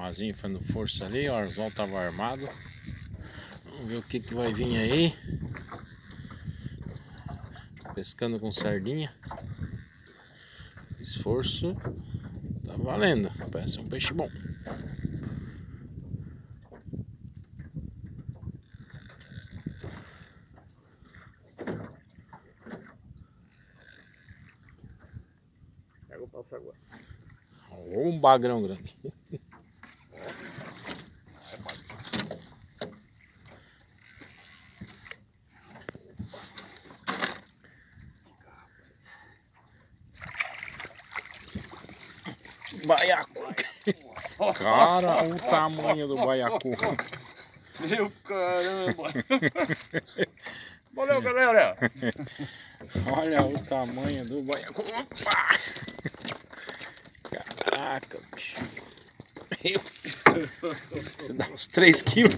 Mazinho fazendo força ali, o Arzol tava armado. Vamos ver o que, que vai vir aí. Pescando com sardinha. Esforço tá valendo. Parece um peixe bom. Pega o passo agora. Um bagrão grande. Baiacu. Cara, o tamanho do baiacu. Meu caramba! Valeu, galera! Olha o tamanho do baiacu. Opa! Caracas, bicho. Você dá uns 3 quilos.